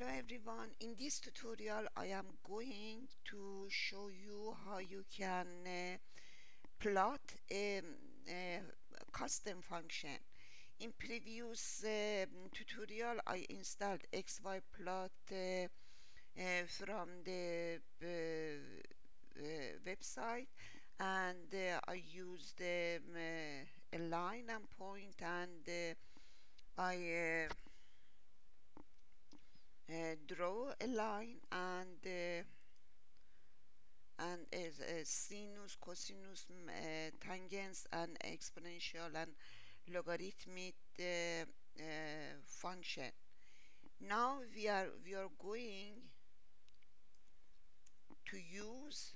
hello everyone. In this tutorial I am going to show you how you can uh, plot a, a, custom function. In previous uh, tutorial I installed OxyPlot uh, uh, from the uh, uh, website and I used um, a line and point and I uh, draw a line and uh, and a sinus, cosinus, uh, tangents, and exponential and logarithmic function. Now we are we are going to use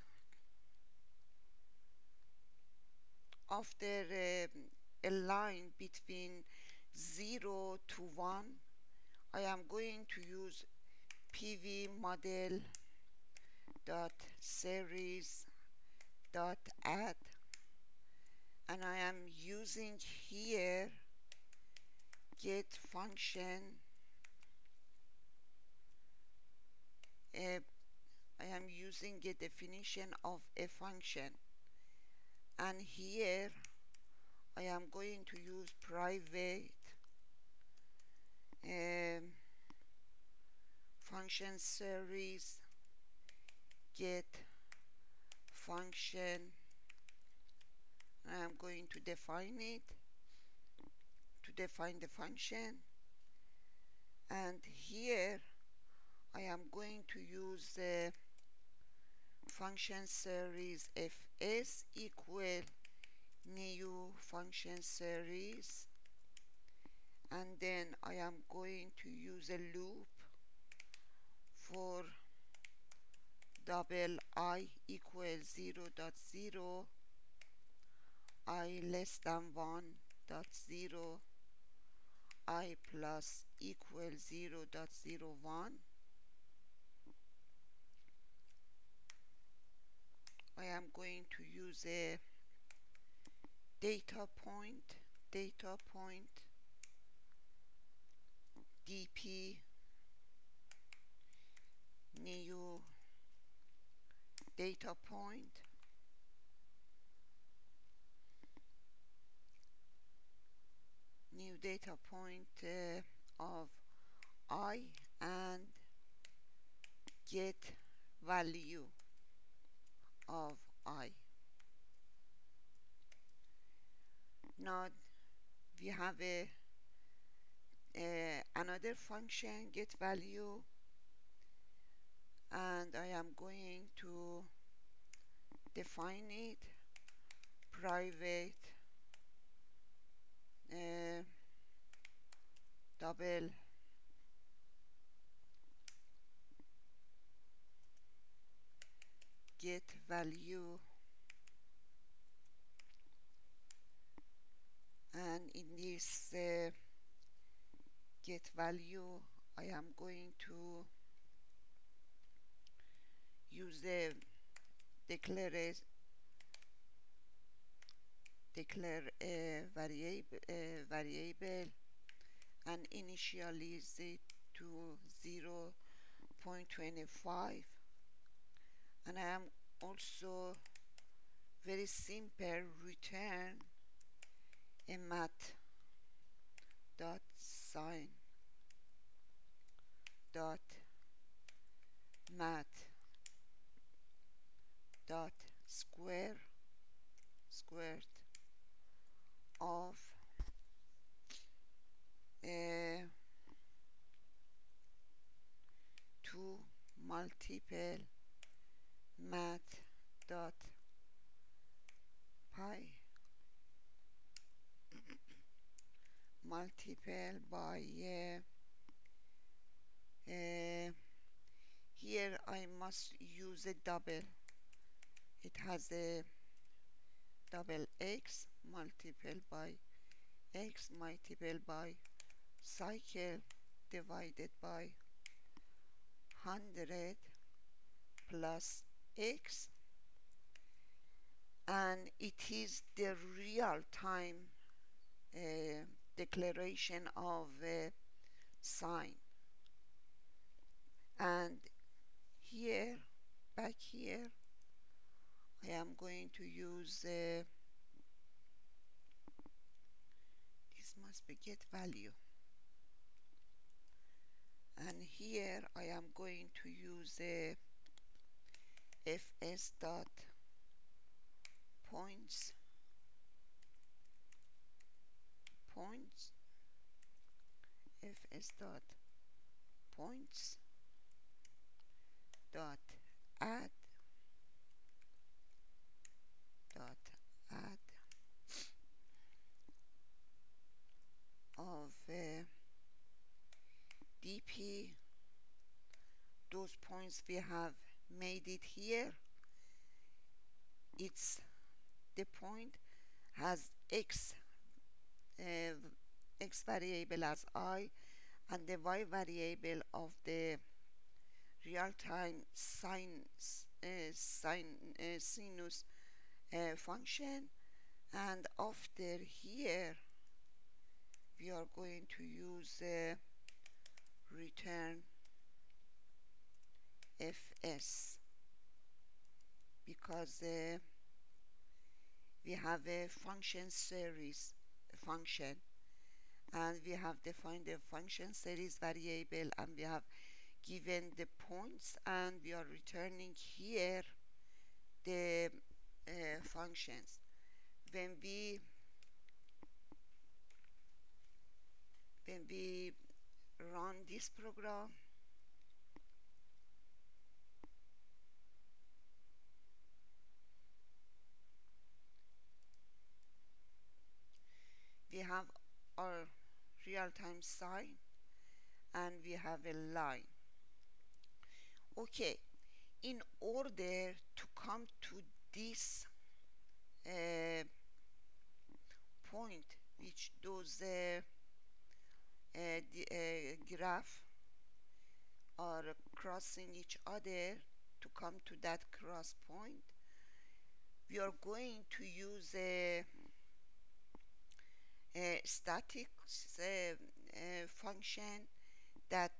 after uh, a line between 0 to 1 I am going to use pv model dot series dot add and I am using here get function uh, I am using a definition of a function and here I am going to use private um, function series get function I'm going to define it to define the function. And here I am going to use the function series fs equal new function series and then I am going to use a loop for double i equals 0 dot 0 i less than 1 dot 0 i plus equals 0 dot 0 1 I am going to use a data point data point dp new data point. New data point uh, of i and get value of i. Now we have a uh, another function get value and I am going to define it private uh, double get value and in this uh, get value I am going to use the declare declare a variable a variable and initialize it to 0 0.25 and I am also very simple return a math dot sign dot math dot square squared of uh, two multiple math dot pi. Multiple by uh, here I must use a double. It has a double x multiple by x multiple by cycle divided by 100 plus x. And it is the real time uh, declaration of uh, sine here back here. I am going to use uh, this must be get value. And here I am going to use uh, fs dot points points fs dot points dot add dot add of uh, dp those points we have made it here. It's the point has x uh, x variable as i and the y variable of the real-time sine sine sinus uh, function. And after here we are going to use return fs because uh, we have a function series function. And we have defined a function series variable and we have given the points and we are returning here the uh, functions. When we when we run this program we have our real-time sine and we have a line okay in order to come to this uh, point which those uh, uh, the, uh, graph are crossing each other to come to that cross point we are going to use a, a static uh, uh, function that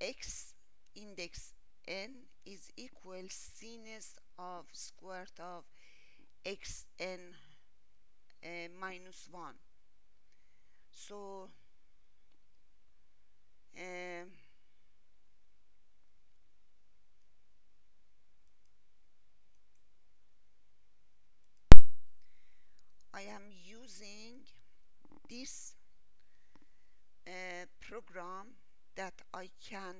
x index n is equal sinus of square root of x n uh, minus 1 so um, I am using this uh, program that I can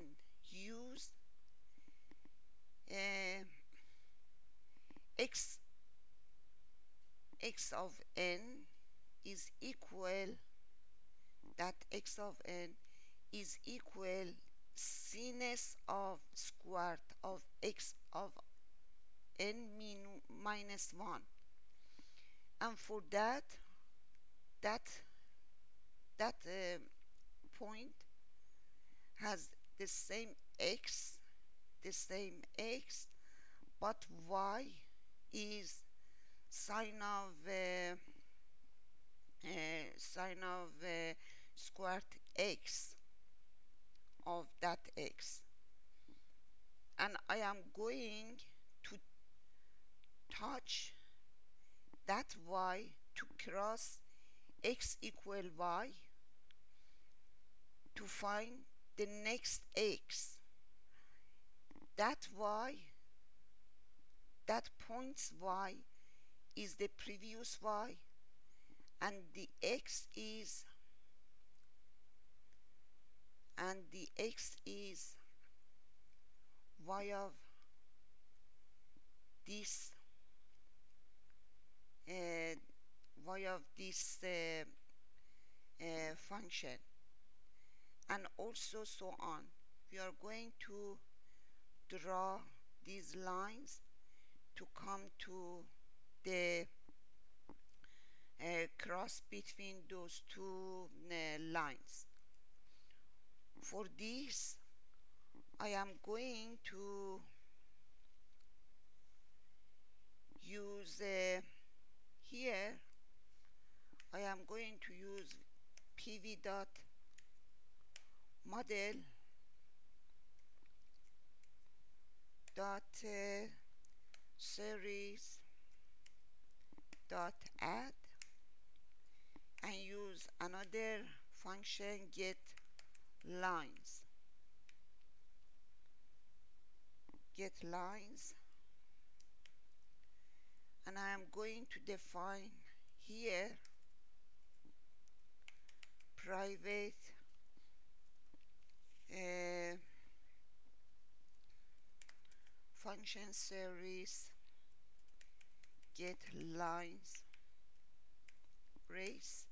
use uh, x x of n is equal that x of n is equal sinus of square of x of n min minus 1 and for that that that uh, point has the same x the same x but y is sine of uh, uh, sine of uh, squared x of that x. And I am going to touch that y to cross x equal y to find the next x that y that points y is the previous y and the x is and the x is y of this uh, y of this uh, uh, function. And also so on. We are going to draw these lines to come to the uh, cross between those two uh, lines. For this I am going to use uh, here I am going to use pv dot model dot uh, series dot add and use another function get lines. Get lines. And I am going to define here private uh, function series get lines brace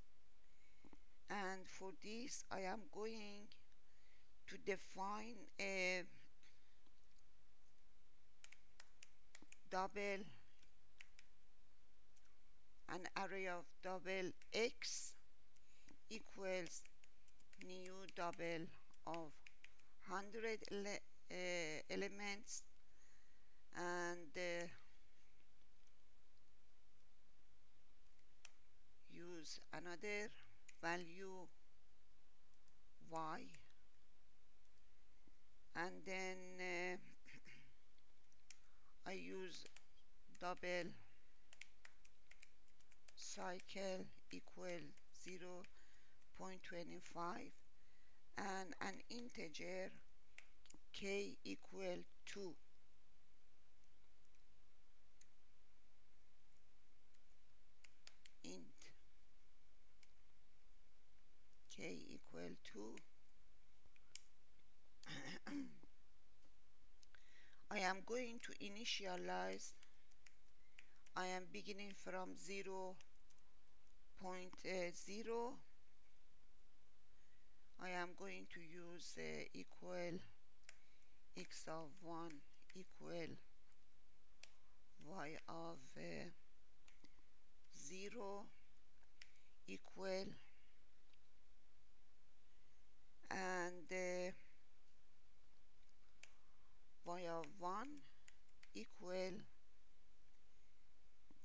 and for this I am going to define a double an array of double x equals new double of 100 ele uh, elements and uh, use another value y. And then uh, I use double cycle equal 0 0.25 and an integer k equal 2 int k equal 2 I am going to initialize. I am beginning from 0 0.0 I am going to use uh, equal x of 1 equal y of uh, 0 equal and uh, of 1 equal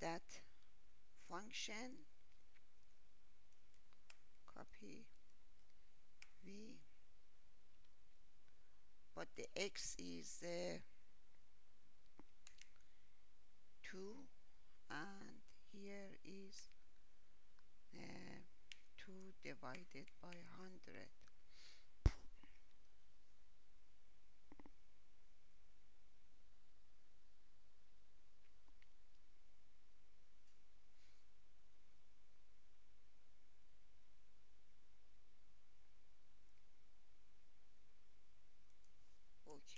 that function copy v. But the x is uh, 2 and here is uh, 2 divided by 100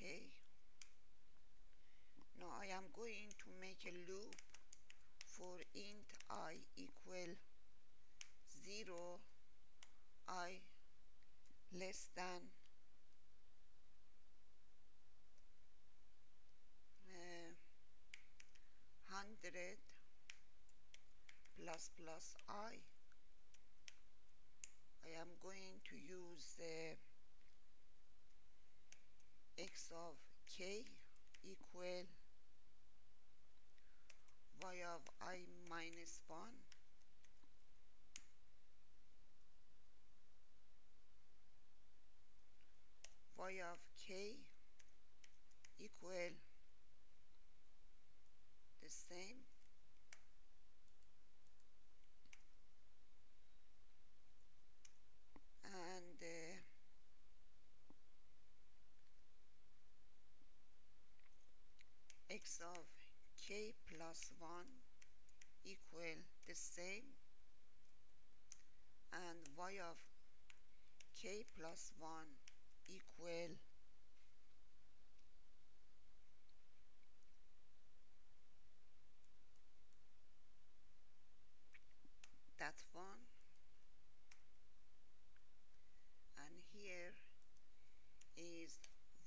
okay now I am going to make a loop for int i equal 0 i less than uh, 100 plus plus i. I am going to use uh, x of k equal y of i minus 1 y of k equal the same and uh, x of k plus 1 equal the same. And y of k plus 1 equal that one and here is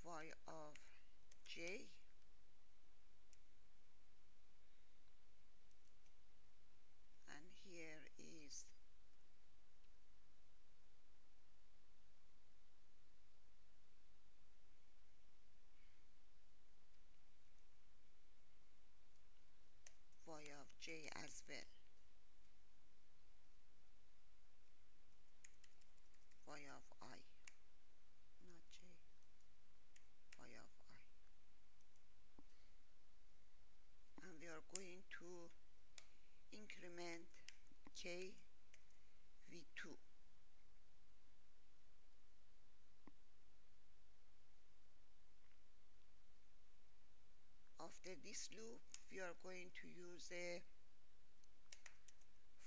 y of j and here is y of j as well y of i not j y of i k v2 after this loop we are going to use a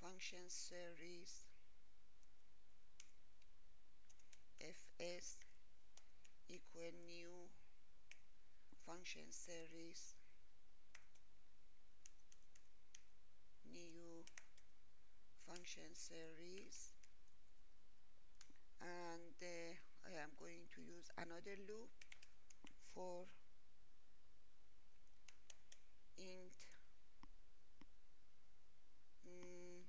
function series fs equal new function series new series. And uh, I am going to use another loop for int mm,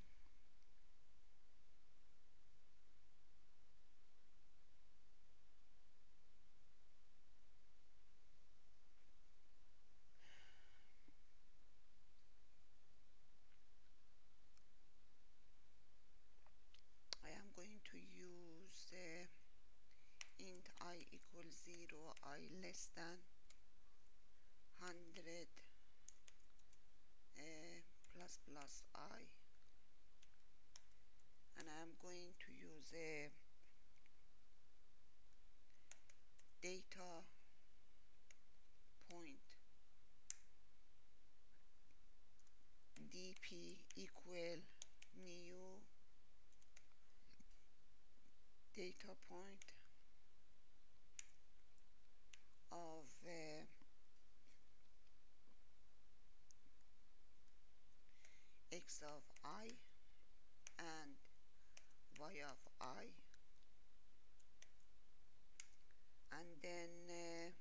I am going to use uh, int i equals 0 i less than 100 uh, plus plus i. And I am going to use a data point dp equal new data point of uh, x of i and y of i. And then uh,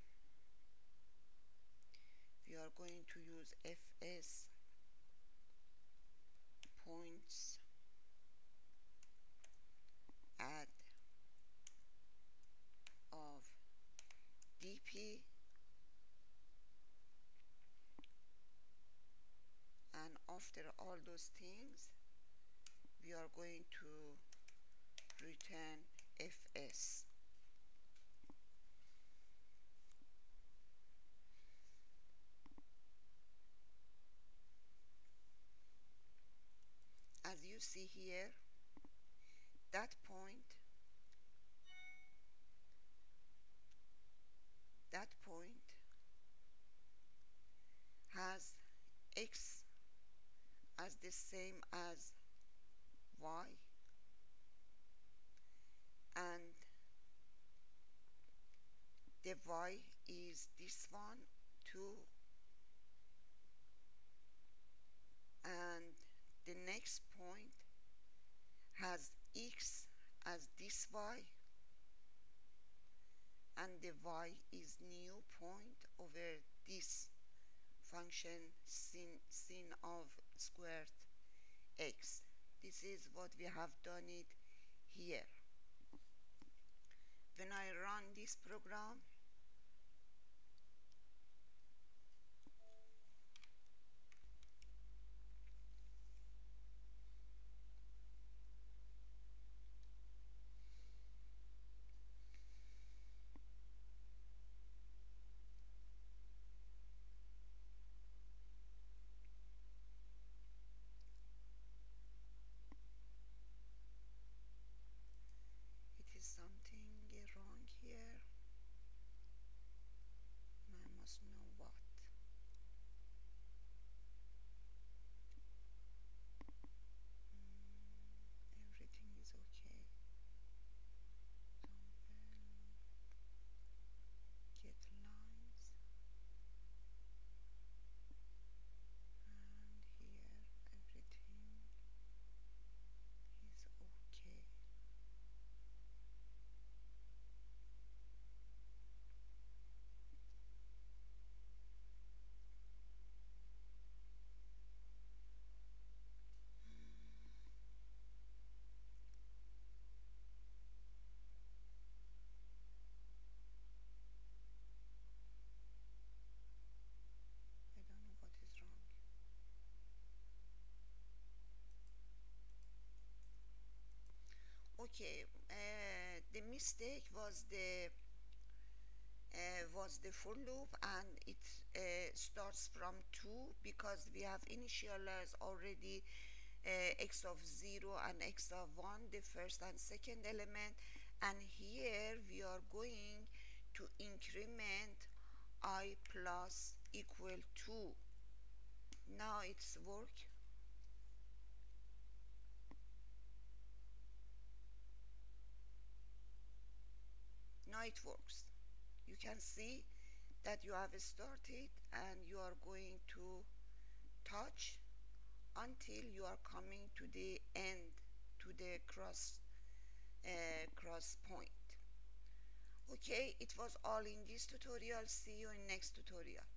we are going to use fs points add of dp and after all those things we are going to return fs as you see here that point that point has x as the same as y. And the y is this one too and the next point has x as this y. And the y is new point over this function sin, sin of squared x. This is what we have done it here. When I run this program it is something wrong here and I must know what Mm, everything is okay Example, get lines and here everything is okay I don't know what is wrong. Okay, uh, the mistake was the uh, was the for loop and it uh, starts from 2 because we have initialized already uh, x of 0 and x of 1 the first and second element. And here we are going to increment i plus equal to now it's work now it works you can see that you have started and you are going to touch until you are coming to the end to the cross uh, cross point. Okay it was all in this tutorial. See you in next tutorial